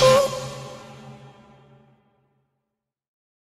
you.